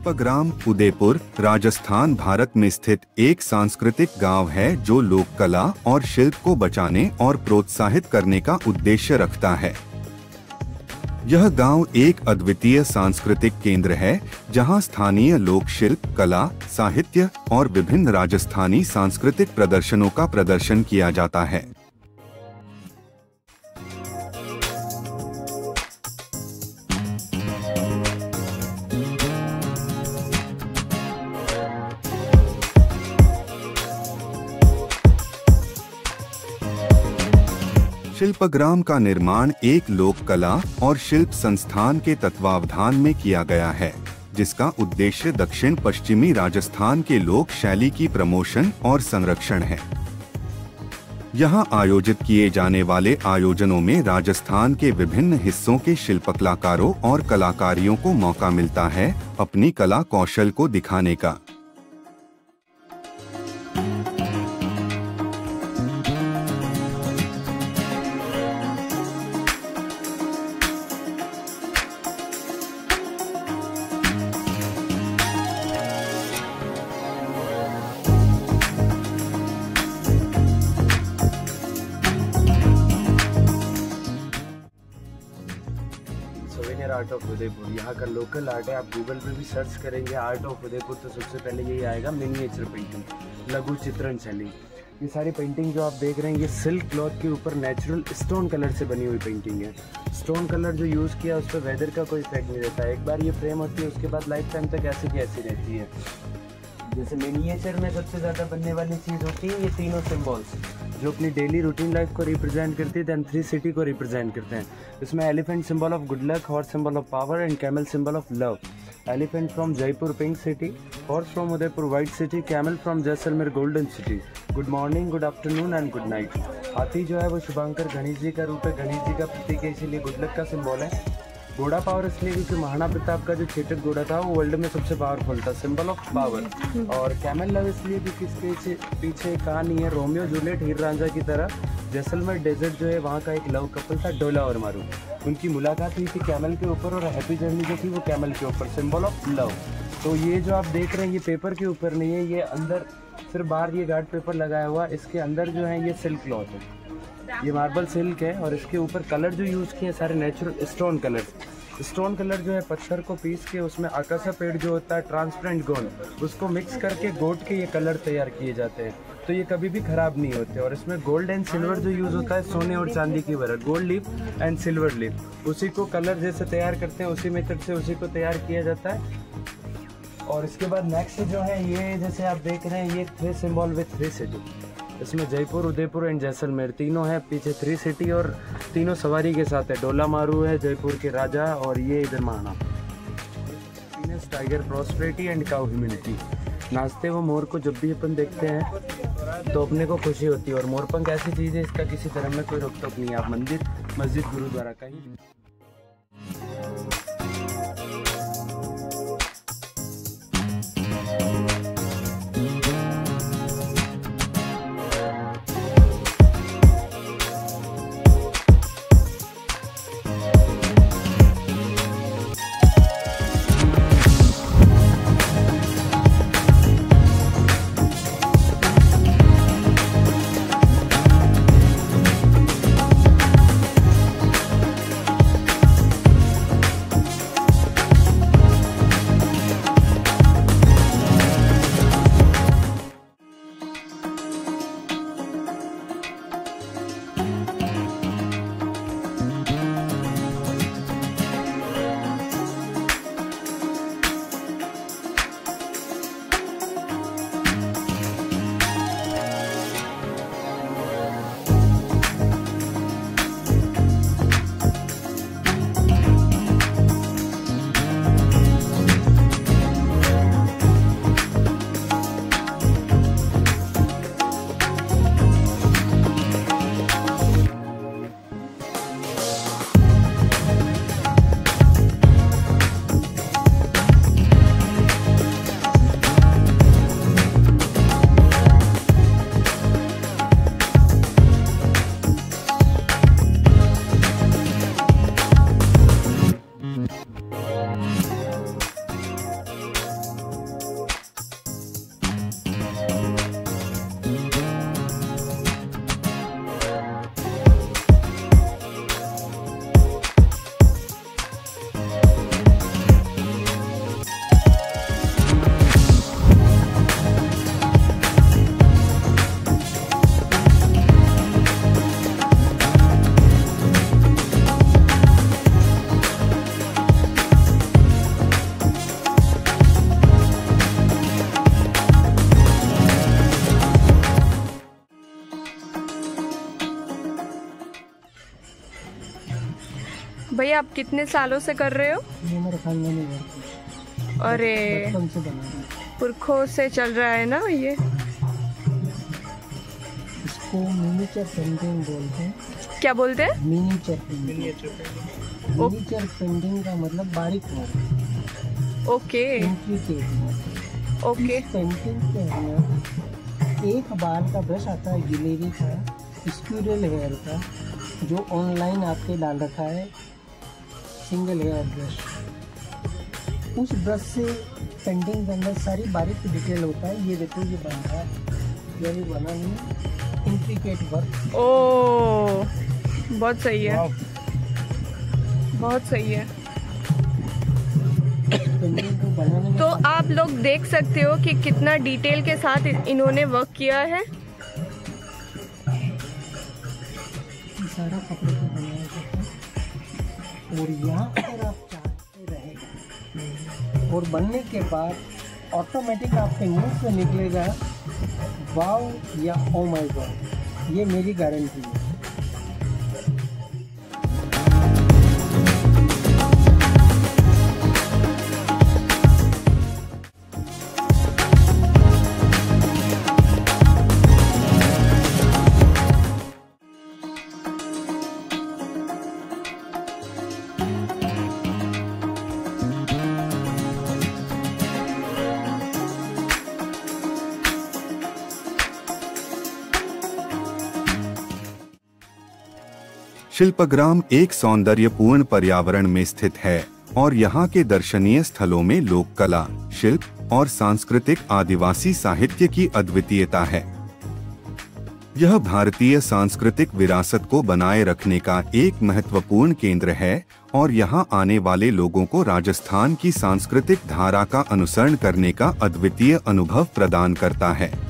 शिल्पग्राम उदयपुर, राजस्थान, भारत में स्थित एक सांस्कृतिक गाँव है जो लोक कला और शिल्प को बचाने और प्रोत्साहित करने का उद्देश्य रखता है। यह गाँव एक अद्वितीय सांस्कृतिक केंद्र है, जहाँ स्थानीय लोक शिल्प कला, साहित्य और विभिन्न राजस्थानी सांस्कृतिक प्रदर्शनों का प्रदर्शन किया जाता है। शिल्पग्राम का निर्माण एक लोक कला और शिल्प संस्थान के तत्वावधान में किया गया है, जिसका उद्देश्य दक्षिण पश्चिमी राजस्थान के लोक शैली की प्रमोशन और संरक्षण है। यहाँ आयोजित किए जाने वाले आयोजनों में राजस्थान के विभिन्न हिस्सों के शिल्पकलाकारों और कलाकारियों को मौका मिलता है अपनी कला कौशल को दिखाने का। सोवेनियर आर्ट ऑफ़ उदयपुर यहाँ का लोकल आर्ट है, आप गूगल पे भी सर्च करेंगे आर्ट ऑफ़ उदयपुर तो सबसे पहले यही आएगा मिनिएचर पेंटिंग लघु चित्रण शैली। ये सारी पेंटिंग जो आप देख रहे हैं, ये सिल्क क्लॉथ के ऊपर नेचुरल स्टोन कलर से बनी हुई पेंटिंग है। स्टोन कलर जो यूज़ किया, उस पर वेदर का कोई इफ़ेक्ट नहीं रहता। एक बार ये फ्रेम होती है, उसके बाद लाइफ टाइम तक ऐसी की ऐसी रहती है। जैसे मिनिएचर में सबसे ज़्यादा बनने वाली चीज़ होती है, ये तीनों सिम्बॉल्स जो अपनी डेली रूटीन लाइफ को रिप्रेजेंट करती है दैन थ्री सिटी को रिप्रेजेंट करते हैं। इसमें elephant symbol of good luck horse symbol of power and camel symbol of love elephant from Jaipur pink city horse from Udaipur white city camel from Jaisalmer golden city good morning good afternoon and good night हाथी जो है वो शुभांकर गणेश जी का रूप है। गणेश जी का प्रतीक है, इसीलिए गुड लक का सिंबल है। घोड़ा पावर इसलिए क्योंकि महाराणा प्रताप का जो चेटक घोड़ा था, वो वर्ल्ड में सबसे पावरफुल था सिंबल ऑफ़ पावर और कैमल लव इसलिए क्योंकि इसके पीछे कहानी है रोमियो जूलियट हीर रांझा की तरह। जैसलमेर डेजर्ट जो है, वहाँ का एक लव कपल था डोला और मारू उनकी मुलाकात हुई थी कैमल के ऊपर और हैप्पी जर्नी जो थी वो कैमल के ऊपर सिंबल ऑफ़ लव तो ये जो आप देख रहे हैं, ये पेपर के ऊपर नहीं है, ये अंदर, सिर्फ़ बाहर ये गार्ड पेपर लगाया हुआ, इसके अंदर जो है, ये सिल्क क्लॉथ है। ये मार्बल सिल्क है और इसके ऊपर कलर जो यूज़ किए हैं सारे natural stone colour stone colour जो है पत्थर को पीस के उसमें आकाशा पेड़ जो होता है ट्रांसपेरेंट गोल्ड उसको मिक्स करके गोट के ये कलर तैयार किए जाते हैं। तो ये कभी भी खराब नहीं होते और इसमें गोल्ड एंड सिल्वर जो यूज़ होता है सोने और चांदी की वजह gold leaf and silver leaf उसी को कलर जैसे तैयार करते हैं, उसी मेथड से उसी को तैयार किया जाता है। और इसके बाद नेक्स्ट जो है, ये जैसे आप देख रहे हैं, ये three symbol with three city इसमें जयपुर, उदयपुर एंड जैसलमेर। तीनों है पीछे थ्री सिटी और तीनों सवारी के साथ है। डोला मारू है, जयपुर के राजा और ये इधर महाना। Tiger prosperity and cow humanity नाचते हुए मोर को जब भी अपन देखते हैं तो अपने को खुशी होती है। और मोरपंख ऐसी चीज़ है, इसका किसी धर्म में कोई रोक टोक नहीं है। आप मंदिर, मस्जिद, गुरुद्वारा कहीं भी आप कितने सालों से कर रहे हो? ये मेरे खानदानी घर अरे से बना रही है। पुरखों से चल रहा है ना ये? इसको मिनीचर पेंटिंग बोलते हैं। क्या बोलते हैं? मिनीचर पेंटिंग मिनीचर पेंटिंग का मतलब बारीक वर्क ओके। ओके। पेंटिंग के अंदर एक बाल का ब्रश आता है गिलेरी का स्क्यूरल हेयर का जो ऑनलाइन आपके डाल रखा है। सिंगल हेयर ब्रश उस ब्रश से पेंटिंग के अंदर सारी बारीक डिटेल होता है। ये देखो ये बन रहा है। ये भी बना नहीं इंट्रिकेट वर्क ओ बहुत सही है। बहुत सही है। बनाने में तो आप लोग देख सकते हो कि कितना डिटेल के साथ इन्होंने वर्क किया है। सारा कपड़े को बनाया है। और यहाँ पर आप चाहते रहेगा और बनने के बाद ऑटोमेटिक आपके मुँह से निकलेगा वाव या ओ माय गॉड ये मेरी गारंटी है। शिल्पग्राम एक सौंदर्यपूर्ण पर्यावरण में स्थित है और यहाँ के दर्शनीय स्थलों में लोक कला शिल्प और सांस्कृतिक आदिवासी साहित्य की अद्वितीयता है। यह भारतीय सांस्कृतिक विरासत को बनाए रखने का एक महत्वपूर्ण केंद्र है और यहाँ आने वाले लोगों को राजस्थान की सांस्कृतिक धारा का अनुसरण करने का अद्वितीय अनुभव प्रदान करता है।